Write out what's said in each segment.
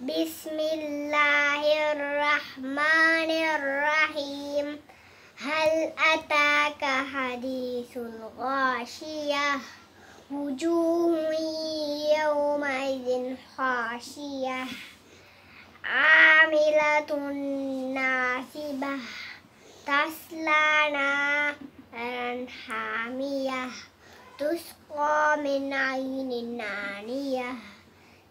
بسم الله الرحمن الرحيم هل أتاك حديث الغاشية وجوه يومئذ خاشية عاملة ناصبة تصلى نارا حامية تسقى من عين آنية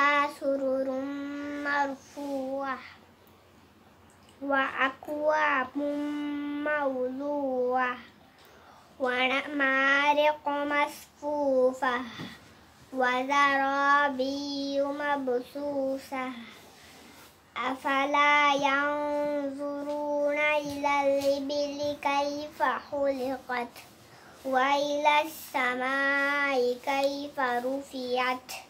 فيها سرر مرفوعة وأكواب موضوعة ونمارق مصفوفة وزرابي مبثوثة أفلا ينظرون إلى الإبل كيف خلقت وإلى السماء كيف رفعت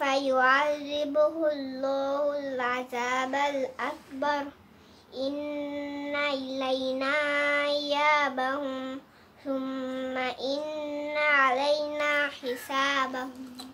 فيعذبه الله العذاب الأكبر. إن إلينا إيابهم ثم إن علينا حسابهم.